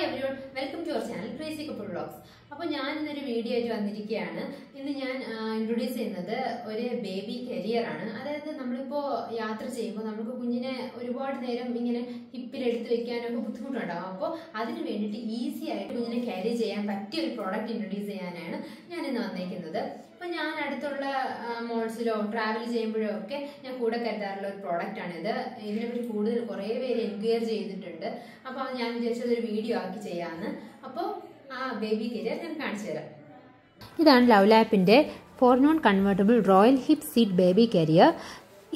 Hi everyone welcome to our channel crazy couple vlogs അപ്പോൾ ഞാൻ ഇന്നൊരു വീഡിയോ ആയിട്ട് വന്നിരിക്കുകയാണ്. ഇന്ന് ഞാൻ ഇൻട്രൊഡ്യൂസ് ചെയ്യുന്നത് ഒരു ബേബി കരിയറാണ് അതായത് നമ്മളിപ്പോൾ യാത്ര ചെയ്യുമ്പോൾ നമുക്ക് കുഞ്ഞിനെ ഒരുപാട് നേരം ഇങ്ങനെ ഹിപ്പിൽ എടുത്ത് വെക്കാനൊക്കെ ബുദ്ധിമുട്ടുണ്ടാകും അപ്പോൾ അതിന് വേണ്ടിയിട്ട് ഈസി ആയിട്ട് കുഞ്ഞിനെ ക്യാരി ചെയ്യാൻ പറ്റിയ ഒരു പ്രോഡക്റ്റ് ഇൻട്രൊഡ്യൂസ് ചെയ്യാനാണ് ഞാൻ ഇന്ന് വന്നേക്കുന്നത്. അപ്പം ഞാൻ അടുത്തുള്ള മോൾസിലോ ട്രാവൽ ചെയ്യുമ്പോഴോ ഒക്കെ ഞാൻ കൂടെ കരുതാറുള്ള ഒരു പ്രോഡക്റ്റ് ആണ് ഇത്. ഇതിനെപ്പറ്റി കൂടുതൽ കുറേ പേര് എൻക്വയർ ചെയ്തിട്ടുണ്ട്. അപ്പോൾ ഞാൻ വിചാരിച്ചത് ഒരു വീഡിയോ ആക്കി ചെയ്യാമെന്ന് അപ്പോൾ ആ ബേബി കരിയർ ഞാൻ കാണിച്ചു തരാം. ഇതാണ് love ലാപ്പിന്റെ four non convertible royal hip seat baby carrier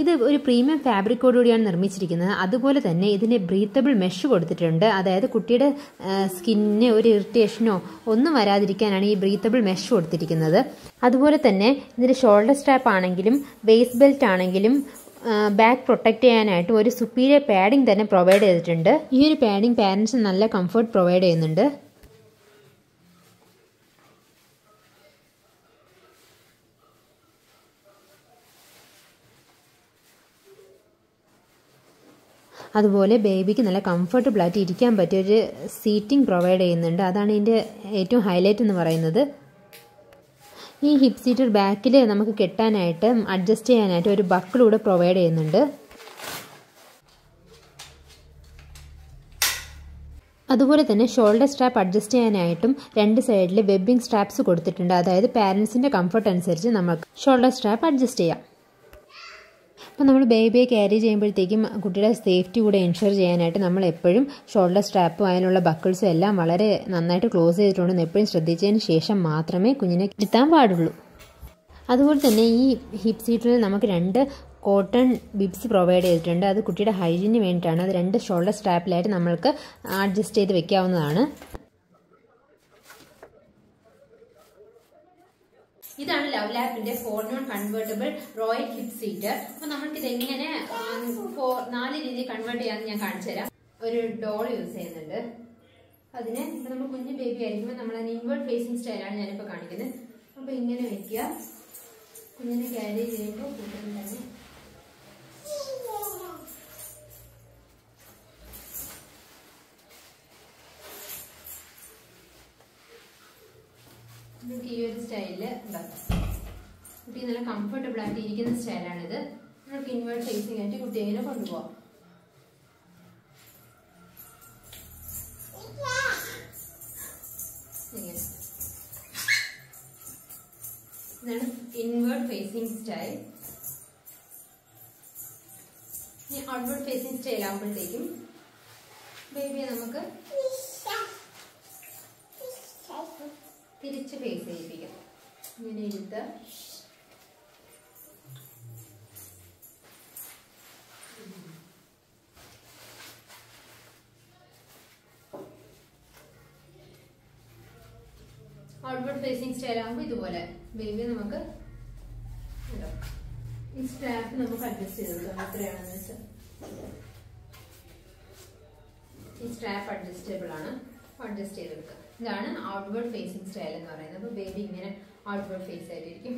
ഇത് ഒരു പ്രീമിയം ഫാബ്രിക്കോടുകൂടിയാണ് നിർമ്മിച്ചിരിക്കുന്നത്. അതുപോലെ തന്നെ ഇതിന് ബ്രീത്തബിൾ മെഷ് കൊടുത്തിട്ടുണ്ട്. അതായത് കുട്ടിയുടെ സ്കിന്നിന് ഒരു ഇറിറ്റേഷനോ ഒന്നും വരാതിരിക്കാനാണ് ഈ ബ്രീത്തബിൾ മെഷ് കൊടുത്തിരിക്കുന്നത്. അതുപോലെ തന്നെ ഇതിന്റെ ഷോൾഡർ സ്ട്രാപ്പ് ആണെങ്കിലും വേസ്റ്റ് ബെൽറ്റ് ആണെങ്കിലും ബാക്ക് പ്രൊട്ടക്റ്റ് ചെയ്യാനായിട്ട് ഒരു സുപ്പീരിയർ പാഡിംഗ് തന്നെ പ്രൊവൈഡ് ചെയ്തിട്ടുണ്ട്. ഈ ഒരു പാഡിംഗ് പാരൻസിന് നല്ല കംഫർട്ട് പ്രൊവൈഡ് ചെയ്യുന്നുണ്ട്. അതുപോലെ ബേബിക്ക് നല്ല കംഫർട്ടബിൾ ആയിട്ട് ഇരിക്കാൻ പറ്റിയ ഒരു സീറ്റിംഗ് പ്രൊവൈഡ് ചെയ്യുന്നുണ്ട്. അതാണ് ഇതിന്റെ ഏറ്റവും ഹൈലൈറ്റ് എന്ന് പറയുന്നത്. ഈ ഹിപ്പ് സീറ്റർ ബാക്കിൽ നമുക്ക് കെട്ടാനായിട്ട് അഡ്ജസ്റ്റ് ചെയ്യാനായിട്ട് ഒരു ബക്കിളൂടെ പ്രൊവൈഡ് ചെയ്യുന്നുണ്ട്. അതുപോലെ തന്നെ ഷോൾഡർ സ്ട്രാപ്പ് അഡ്ജസ്റ്റ് ചെയ്യാനായിട്ടും രണ്ട് സൈഡിൽ വെബിംഗ് സ്ട്രാപ്സ് കൊടുത്തിട്ടുണ്ട്. അതായത് പാരൻസിന്റെ കംഫർട്ട് അനുസരിച്ച് നമുക്ക് ഷോൾഡർ സ്ട്രാപ്പ് അഡ്ജസ്റ്റ് ചെയ്യാം. അപ്പോൾ നമ്മൾ ബേബിയെ ക്യാരി ചെയ്യുമ്പോഴത്തേക്കും കുട്ടിയുടെ സേഫ്റ്റി കൂടെ എൻഷുർ ചെയ്യാനായിട്ട് നമ്മൾ എപ്പോഴും ഷോൾഡർ സ്ട്രാപ്പും അതിനുള്ള ബക്കിൾസും എല്ലാം വളരെ നന്നായിട്ട് ക്ലോസ് ചെയ്തിട്ടുണ്ടെന്ന് എപ്പോഴും ശ്രദ്ധിച്ചതിന് ശേഷം മാത്രമേ കുഞ്ഞിനെ ഇരുത്താൻ പാടുള്ളൂ. അതുപോലെ തന്നെ ഈ ഹിപ് സീറ്റിൽ നമുക്ക് രണ്ട് കോട്ടൺ ബിബ്സ് പ്രൊവൈഡ് ചെയ്തിട്ടുണ്ട്. അത് കുട്ടിയുടെ ഹൈജീനു വേണ്ടിയിട്ടാണ്. അത് രണ്ട് ഷോൾഡർ സ്ട്രാപ്പിലായിട്ട് നമ്മൾക്ക് അഡ്ജസ്റ്റ് ചെയ്ത് വെക്കാവുന്നതാണ്. ഇതാണ് love ലാപ്പിന്റെ four non convertible royal hip seater അപ്പൊ ഇത് എങ്ങനെ നാല് രീതിയിൽ കൺവേർട്ട് ചെയ്യാന്ന് ഞാൻ കാണിച്ചു തരാം. ഒരു ഡോൾ യൂസ് ചെയ്യുന്നുണ്ട്. അതിന് നമ്മൾ കുഞ്ഞു ബേബി ആയിരിക്കുമ്പോൾ നമ്മൾ അതിന് ഇൻവേർട്ട് ഫേസിംഗ് സ്റ്റൈലാണ് ഞാനിപ്പോ കാണിക്കുന്നത്. അപ്പൊ ഇങ്ങനെ വെക്കുക. കുഞ്ഞിനെ ക്യാരി ചെയ്യുമ്പോൾ കുഞ്ഞിനെ തന്നെ നമുക്ക് ഈ ഒരു സ്റ്റൈലിൽ ഉണ്ടാക്കാം. കുട്ടി നല്ല കംഫർട്ടബിൾ ആയിട്ട് ഇരിക്കുന്ന സ്റ്റൈലാണിത്. നമുക്ക് ഇൻവേർട്ട് ഫേസിംഗ് ആയിട്ട് ഇങ്ങനെ. കൊണ്ടുപോകാം ഇതാണ് invert facing style outward facing style ആകുമ്പോഴത്തേക്കും ബേബിയെ നമുക്ക് ഇങ്ങനെ ഔട്ട്വേർഡ് ഫേസിംഗ് സ്റ്റൈൽ ആകുമ്പോൾ ഇതുപോലെ. ബേബി നമുക്ക് ഈ സ്ട്രാപ്പ് നമുക്ക് അഡ്ജസ്റ്റ് ചെയ്ത് കൊടുക്കാം. എത്രയാണെന്ന് വെച്ചാൽ ഈ സ്ട്രാപ്പ് അഡ്ജസ്റ്റബിൾ ആണ്. അഡ്ജസ്റ്റ് ചെയ്ത് കൊടുക്കുക ഇതാണ് ഔട്ട്വേർഡ് ഫേസിംഗ് സ്റ്റൈൽ എന്ന് പറയുന്നത്. അപ്പോൾ ബേബി ഇങ്ങനെ ഔട്ട്വേർഡ് ഫേസ് ആയിട്ടിരിക്കും.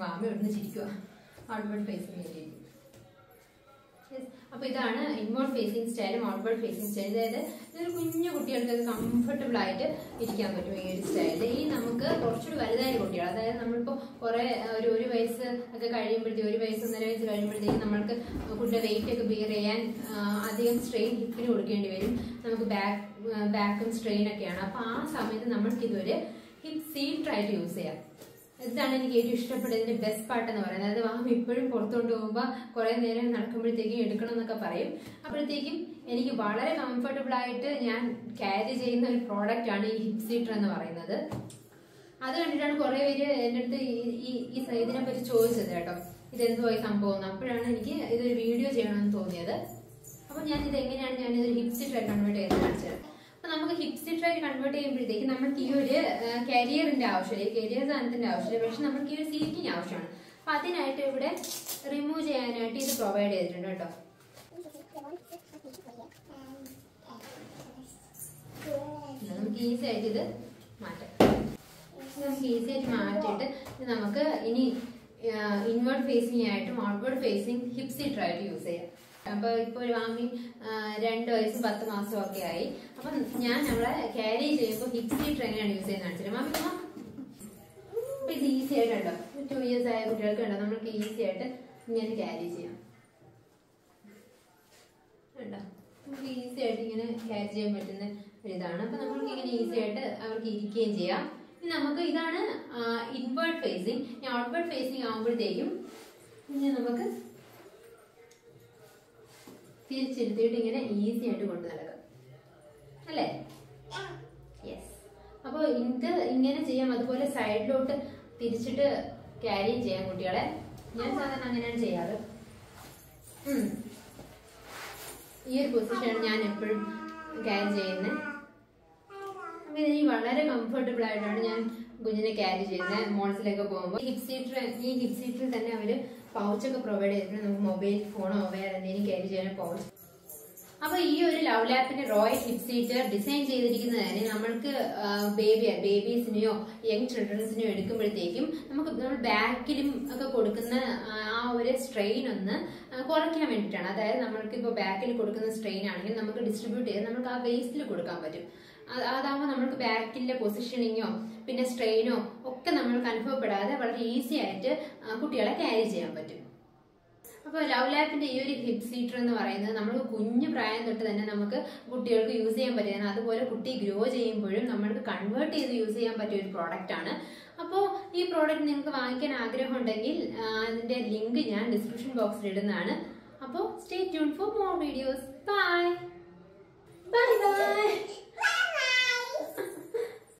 വാമ ഇവിടുന്ന് ചിരിക്കുക ഔട്ട്വേർഡ് ഫേസ് ആയിട്ടിരിക്കും അപ്പൊ ഇതാണ് ഇൻവേർഡ് ഫേസിങ് സ്റ്റൈലും ഔട്ട്വേർഡ് ഫേസിങ് സ്റ്റൈൽ അതായത് ഇതൊരു കുഞ്ഞു കുട്ടികൾക്ക് കംഫർട്ടബിൾ ആയിട്ട് ഇരിക്കാൻ പറ്റും ഈ ഒരു സ്റ്റൈലിൽ ഈ നമുക്ക് കുറച്ചുകൂടി വലുതായ കുട്ടികൾ അതായത് നമ്മളിപ്പോൾ കുറെ ഒരു ഒരു വയസ്സ് ഒക്കെ കഴിയുമ്പോഴത്തേക്ക് ഒരു വയസ്സ് ഒന്നര വയസ്സ് കഴിയുമ്പോഴത്തേക്ക് നമ്മൾക്ക് കുട്ടിയുടെ വെയിറ്റ് ഒക്കെ ബിയർ ചെയ്യാൻ അധികം സ്ട്രെയിൻ ഹിപ്പിന് കൊടുക്കേണ്ടി വരും. നമുക്ക് ബാക്ക് ബാക്കും സ്ട്രെയിൻ ഒക്കെയാണ്. അപ്പൊ ആ സമയത്ത് നമ്മൾക്ക് ഹിപ്പ് ട്രൈ ആയിട്ട് യൂസ് ചെയ്യാം. ഇതാണ് എനിക്ക് ഏറ്റവും ഇഷ്ടപ്പെട്ടതിന്റെ ബെസ്റ്റ് പാർട്ട് എന്ന് പറയുന്നത്. അതായത് വാഹം ഇപ്പോഴും പുറത്തോട്ട് പോകുമ്പോൾ കുറേ നേരം നടക്കുമ്പോഴത്തേക്കും എടുക്കണം എന്നൊക്കെ പറയും. അപ്പോഴത്തേക്കും എനിക്ക് വളരെ കംഫർട്ടബിൾ ആയിട്ട് ഞാൻ ക്യാരി ചെയ്യുന്ന ഒരു പ്രോഡക്റ്റ് ആണ് ഈ ഹിപ്പ് സീറ്റർ എന്ന് പറയുന്നത്. അത് കണ്ടിട്ടാണ് കുറെ പേര് എന്റെ അടുത്ത് ഈ ഈ ഇതിനെ പറ്റി ചോദിച്ചത് കേട്ടോ. ഇതെന്തോ ഈ സംഭവം അപ്പോഴാണ് എനിക്ക് ഇതൊരു വീഡിയോ ചെയ്യണമെന്ന് തോന്നിയത്. അപ്പൊ ഞാൻ ഇത് എങ്ങനെയാണ് ഞാൻ ഇതൊരു ഹിപ്പ് സീറ്റർ കൺവേർട്ട് ചെയ്ത് കാണിച്ചത് അപ്പൊ നമുക്ക് ഹിപ്പ് സീറ്ററായിട്ട് കൺവേർട്ട് ചെയ്യുമ്പോഴത്തേക്ക് നമുക്ക് ഈ ഒരു കരിയറിന്റെ ആവശ്യമില്ല. കരിയർ സാധനത്തിന്റെ ആവശ്യമില്ല. പക്ഷെ നമുക്ക് ഈ ഒരു സീറ്റിംഗ് ആവശ്യമാണ്. അപ്പൊ അതിനായിട്ട് ഇവിടെ റിമൂവ് ചെയ്യാനായിട്ട് ഇത് പ്രൊവൈഡ് ചെയ്തിട്ടുണ്ട് കേട്ടോ. നമുക്ക് ഈസി ആയിട്ട് ഇത് മാറ്റാം. നമുക്ക് ഈസി ആയിട്ട് മാറ്റിയിട്ട് നമുക്ക് ഇനി ഇൻവേർഡ് ഫേസിംഗ് ആയിട്ടും ഔട്ട്വേർഡ് ഫേസിംഗ് ഹിപ് സീറ്റർ ആയിട്ട് യൂസ് ചെയ്യാം. അപ്പൊ ഇപ്പൊ ഒരു ആ, രണ്ട് വയസ്സും പത്ത് മാസവും ഒക്കെ ആയി. അപ്പൊ ഞാൻ നമ്മളെ ക്യാരി ചെയ്യുമ്പോൾ ഹിറ്റ് സീറ്റർ എങ്ങനെയാണ് യൂസ് ചെയ്യുന്നത് കാണിച്ചില്ല മാമി ഇത് ഈസി ആയിട്ടുണ്ടോ? ടു ഇയേഴ്സ് ആയ കുട്ടികൾക്ക് ഉണ്ടോ? നമ്മൾക്ക് ഈസി ആയിട്ട് ഇങ്ങനെ ക്യാരി ചെയ്യാം. നമുക്ക് ഈസി ആയിട്ട് ഇങ്ങനെ ക്യാരി ചെയ്യാൻ പറ്റുന്ന ഒരു ഇതാണ്. അപ്പൊ നമ്മൾക്ക് ഇങ്ങനെ ഈസി ആയിട്ട് അവർക്ക് ഇരിക്കുകയും ചെയ്യാം. നമുക്ക് ഇതാണ് ഇൻവേർട്ട് ഫേസിങ് ഔട്ട്വേർഡ് ഫേസിങ് ആകുമ്പോഴത്തേക്കും ഇനി നമുക്ക് തിരിച്ചിരുത്തിയിട്ട് ഇങ്ങനെ ഈസി ആയിട്ട് കൊണ്ടു നടക്കാം. അല്ലേ? യെസ് അപ്പോൾ ഇത് ഇങ്ങനെ ചെയ്യാം. അതുപോലെ സൈഡിലോട്ട് തിരിച്ചിട്ട് ക്യാരി ചെയ്യാം കുട്ടികളെ. ഞാൻ സാധാരണ അങ്ങനെയാണ് ചെയ്യാറ്. ഈ ഒരു പൊസിഷനാണ് ഞാൻ എപ്പോഴും ക്യാരി ചെയ്യുന്നത് അപ്പൊ ഈ വളരെ കംഫർട്ടബിൾ ആയിട്ടാണ് ഞാൻ കുഞ്ഞിനെ ക്യാരി ചെയ്യുന്നത് മോൾസിലൊക്കെ പോകുമ്പോൾ ഹിപ് സീറ്റർ ഈ ഹിപ് സീറ്ററിൽ തന്നെ അവർ പൗച്ചൊക്കെ പ്രൊവൈഡ് ചെയ്തിട്ടുണ്ട് നമുക്ക് മൊബൈൽ ഫോണോ വേറെ എന്തെങ്കിലും ക്യാരി ചെയ്യാൻ പൗച്ച് അപ്പൊ ഈ ഒരു ലവ് ലാപ്പിന്റെ റോയൽ ഹിപ് സീറ്റർ ഡിസൈൻ ചെയ്തിരിക്കുന്നത് തന്നെ നമ്മൾക്ക് ബേബി ബേബീസിനെയോ യങ് ചിൽഡ്രൻസിനെയോ എടുക്കുമ്പോഴത്തേക്കും നമുക്ക് നമ്മൾ ബാക്കിലും ഒക്കെ കൊടുക്കുന്ന ആ, ഒരു സ്ട്രെയിൻ ഒന്ന് കുറയ്ക്കാൻ വേണ്ടിയിട്ടാണ്. അതായത് നമ്മൾക്ക് ഇപ്പോൾ ബാക്കിൽ കൊടുക്കുന്ന സ്ട്രെയിൻ ആണെങ്കിൽ നമുക്ക് ഡിസ്ട്രിബ്യൂട്ട് ചെയ്ത് നമുക്ക് ആ വേസ്റ്റിൽ കൊടുക്കാൻ പറ്റും. അതാകുമ്പോൾ നമ്മൾക്ക് ബാക്കിന്റെ പൊസിഷനിങ്ങോ പിന്നെ സ്ട്രെയിനോ ഒക്കെ നമ്മൾക്ക് അനുഭവപ്പെടാതെ വളരെ ഈസി ആയിട്ട് കുട്ടികളെ ക്യാരി ചെയ്യാൻ പറ്റും. അപ്പോൾ ലവ് ലാപ്പിന്റെ ഈ ഒരു ഹിപ് സീറ്റർ എന്ന് പറയുന്നത് നമ്മൾ കുഞ്ഞു പ്രായം തൊട്ട് തന്നെ നമുക്ക് കുട്ടികൾക്ക് യൂസ് ചെയ്യാൻ പറ്റുന്ന അതുപോലെ കുട്ടി ഗ്രോ ചെയ്യുമ്പോഴും നമ്മൾക്ക് കൺവേർട്ട് ചെയ്ത് യൂസ് ചെയ്യാൻ പറ്റിയ ഒരു പ്രോഡക്റ്റാണ് അപ്പോൾ ഈ പ്രോഡക്റ്റ് നിങ്ങൾക്ക് വാങ്ങിക്കാൻ ആഗ്രഹമുണ്ടെങ്കിൽ അതിന്റെ ലിങ്ക് ഞാൻ ഡിസ്ക്രിപ്ഷൻ ബോക്സിൽ ഇടുന്നതാണ്. അപ്പോൾ stay tune for more videos bye bye bye